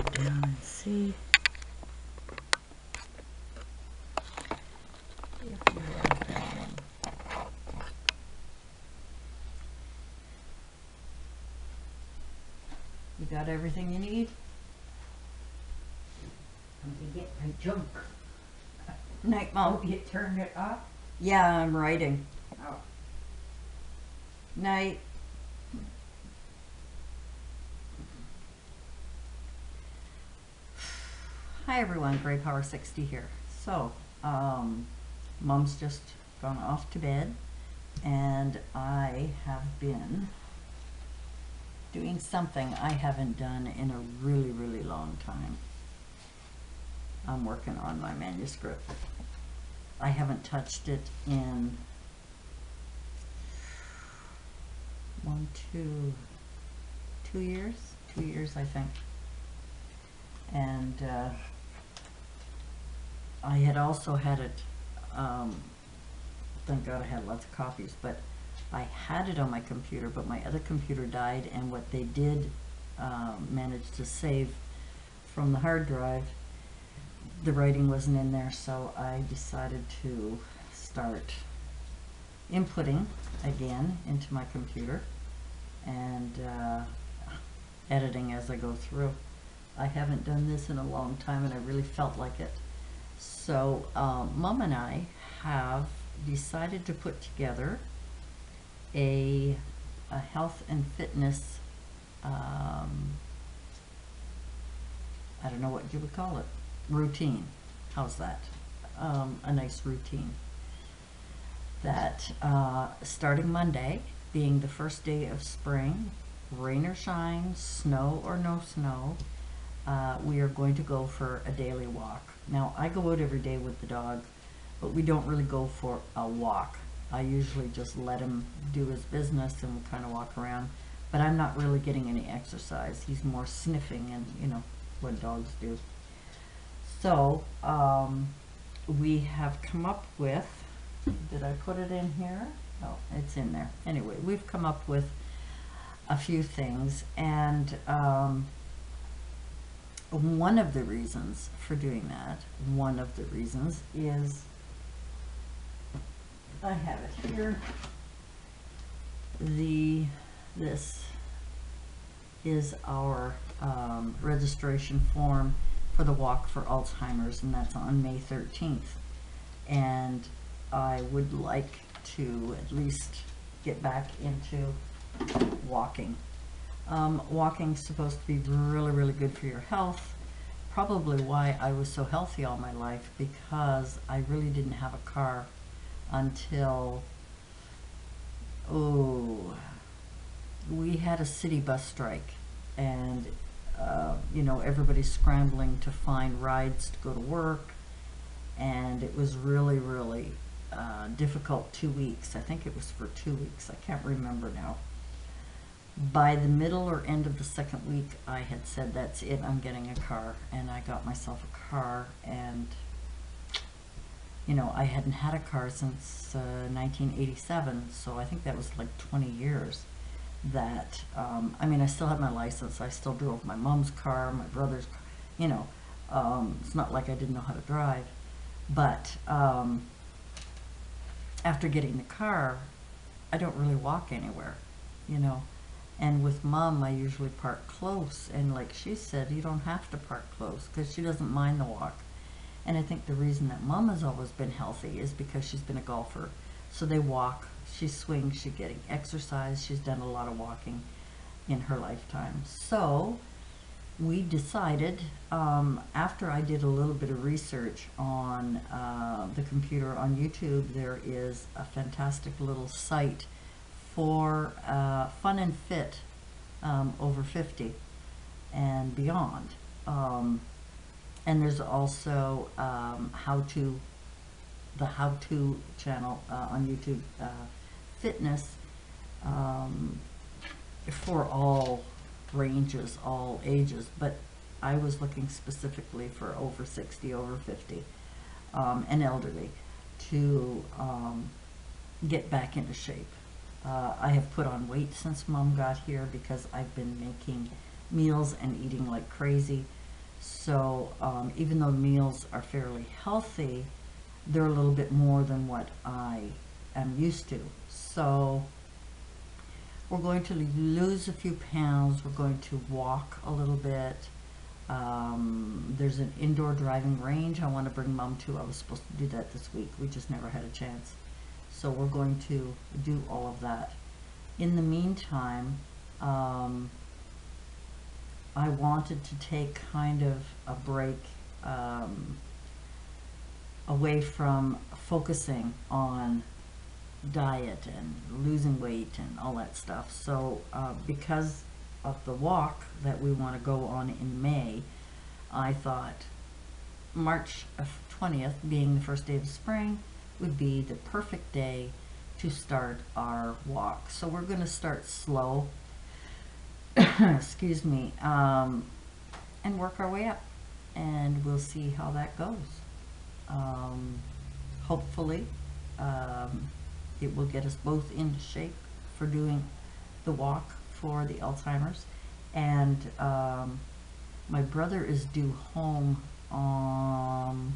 it down and see if you that one. You got everything you need? I'm gonna get my junk. Night, Mom. You turned it off? Yeah, I'm writing. Oh. Night. Hi everyone, Gray Power 60 here. So, um, Mom's just gone off to bed, and I have been doing something I haven't done in a really, really long time. I'm working on my manuscript. I haven't touched it in one, two, two years, two years, I think. And uh, I had also had it, um, thank God I had lots of copies, but I had it on my computer, but my other computer died, and what they did um, manage to save from the hard drive, the writing wasn't in there, so I decided to start inputting again into my computer and uh, editing as I go through. I haven't done this in a long time and I really felt like it. So um, Mom and I have decided to put together a, a health and fitness, um, I don't know what you would call it, routine. How's that? Um, a nice routine that uh, starting Monday, being the first day of spring, rain or shine, snow or no snow, uh, we are going to go for a daily walk. Now, I go out every day with the dog, but we don't really go for a walk. I usually just let him do his business and we kind of walk around, but I'm not really getting any exercise. He's more sniffing and, you know, what dogs do. So, um, we have come up with, did I put it in here? Oh, it's in there. Anyway, we've come up with a few things and um, one of the reasons for doing that, one of the reasons is, I have it here, the, this is our um, registration form for the Walk for Alzheimer's, and that's on May 13th. And I would like to at least get back into walking. Um, walking's supposed to be really, really good for your health. Probably why I was so healthy all my life because I really didn't have a car until, oh, we had a city bus strike and uh, you know everybody's scrambling to find rides to go to work. And it was really really uh, difficult two weeks. I think it was for two weeks. I can't remember now by the middle or end of the second week i had said that's it i'm getting a car. And i got myself a car and you know i hadn't had a car since uh, 1987 so i think that was like 20 years that um, I mean I still had my license I still drove my mom's car my brother's car you know um, it's not like I didn't know how to drive. But um, after getting the car I don't really walk anywhere you know and with mom I usually park close and like she said you don't have to park close because she doesn't mind the walk and I think the reason that mom has always been healthy is because she's been a golfer so they walk she swings, she's getting exercise, she's done a lot of walking in her lifetime. So we decided, um, after I did a little bit of research on uh, the computer on YouTube, there is a fantastic little site for uh, fun and fit um, over 50 and beyond. Um, and there's also um, how to, the how to channel uh, on YouTube. Uh, fitness um, for all ranges, all ages, but I was looking specifically for over 60, over 50, um, and elderly to um, get back into shape. Uh, I have put on weight since mom got here because I've been making meals and eating like crazy. So um, even though meals are fairly healthy, they're a little bit more than what I am used to. So we're going to lose a few pounds. We're going to walk a little bit. Um, there's an indoor driving range I want to bring mom to. I was supposed to do that this week. We just never had a chance. So we're going to do all of that. In the meantime, um, I wanted to take kind of a break um, away from focusing on diet and losing weight and all that stuff. So uh, because of the walk that we want to go on in May, I thought March 20th, being the first day of spring, would be the perfect day to start our walk. So we're going to start slow, excuse me, um, and work our way up. And we'll see how that goes. Um, hopefully, um, it will get us both into shape for doing the walk for the Alzheimer's. And um, my brother is due home on,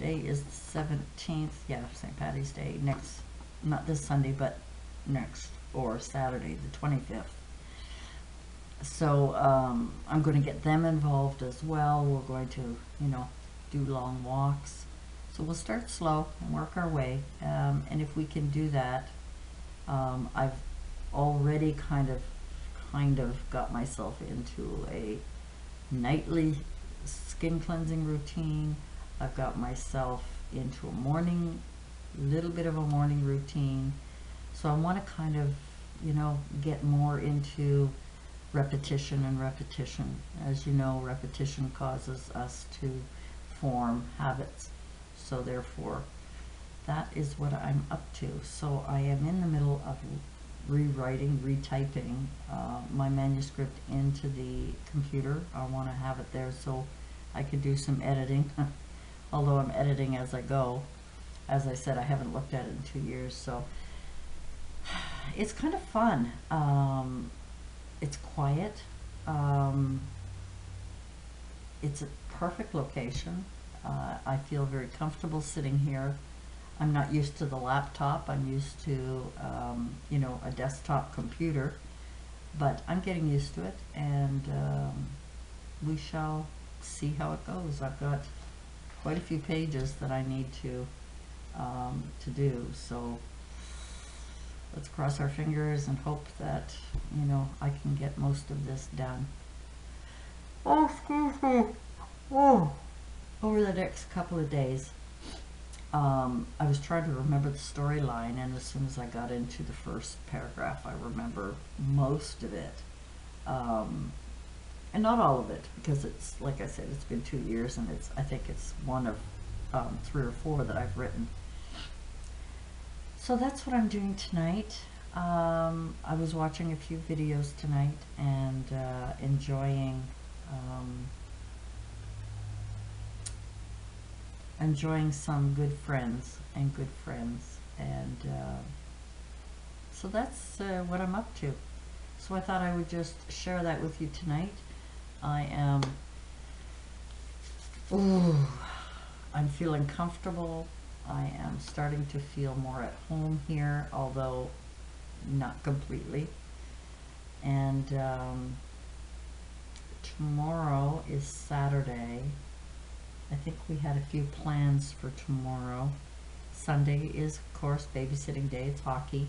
today is the 17th, yeah, St. Patty's Day, next, not this Sunday, but next, or Saturday, the 25th. So um, I'm going to get them involved as well. We're going to, you know, do long walks. So we'll start slow and work our way. Um, and if we can do that, um, I've already kind of, kind of got myself into a nightly skin cleansing routine. I've got myself into a morning, little bit of a morning routine. So I want to kind of, you know, get more into repetition and repetition. As you know, repetition causes us to form habits. So therefore, that is what I'm up to. So I am in the middle of rewriting, retyping uh, my manuscript into the computer. I want to have it there so I could do some editing, although I'm editing as I go. As I said, I haven't looked at it in two years, so it's kind of fun. Um, it's quiet. Um, it's a perfect location. Uh, I feel very comfortable sitting here. I'm not used to the laptop. I'm used to, um, you know, a desktop computer. But I'm getting used to it, and um, we shall see how it goes. I've got quite a few pages that I need to um, to do. So let's cross our fingers and hope that, you know, I can get most of this done. Oh, excuse me. Oh. Over the next couple of days, um, I was trying to remember the storyline, and as soon as I got into the first paragraph, I remember most of it. Um, and not all of it, because it's, like I said, it's been two years, and it's, I think it's one of um, three or four that I've written. So that's what I'm doing tonight. Um, I was watching a few videos tonight and uh, enjoying um, enjoying some good friends and good friends and uh, so that's uh, what I'm up to. So I thought I would just share that with you tonight. I am, ooh, I'm feeling comfortable. I am starting to feel more at home here, although not completely. And um, tomorrow is Saturday. I think we had a few plans for tomorrow. Sunday is, of course, babysitting day. It's hockey.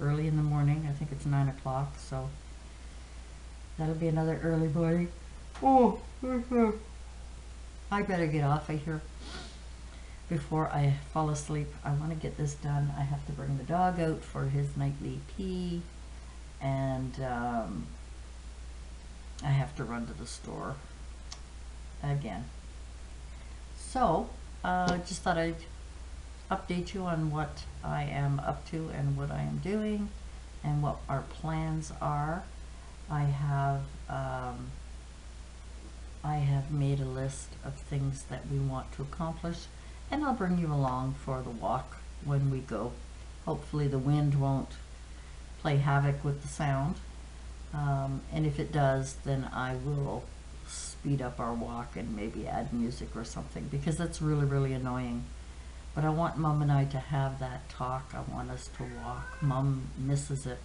Early in the morning. I think it's 9 o'clock, so that'll be another early morning. Oh, I better get off of here before I fall asleep. I want to get this done. I have to bring the dog out for his nightly pee, and um, I have to run to the store again. So, uh, just thought I'd update you on what I am up to and what I am doing and what our plans are. I have um, I have made a list of things that we want to accomplish and I'll bring you along for the walk when we go. Hopefully the wind won't play havoc with the sound. Um, and if it does, then I will speed up our walk and maybe add music or something because that's really, really annoying. But I want Mom and I to have that talk. I want us to walk. Mom misses it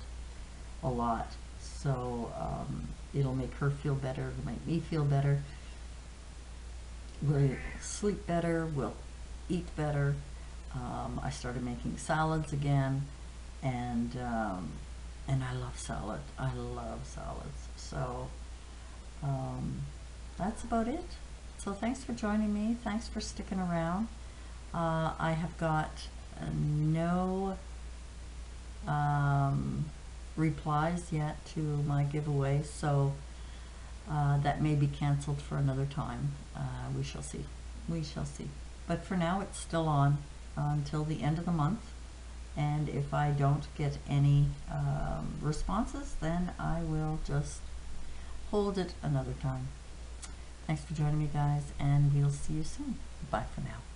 a lot. So um, it'll make her feel better. It'll make me feel better. We'll sleep better. We'll eat better. Um, I started making salads again, and um, and I love salad. I love salads. So um, that's about it. So thanks for joining me. Thanks for sticking around. Uh, I have got no um, replies yet to my giveaway, so uh, that may be canceled for another time. Uh, we shall see. We shall see. But for now, it's still on until the end of the month. And if I don't get any um, responses, then I will just hold it another time. Thanks for joining me, guys, and we'll see you soon. Bye for now.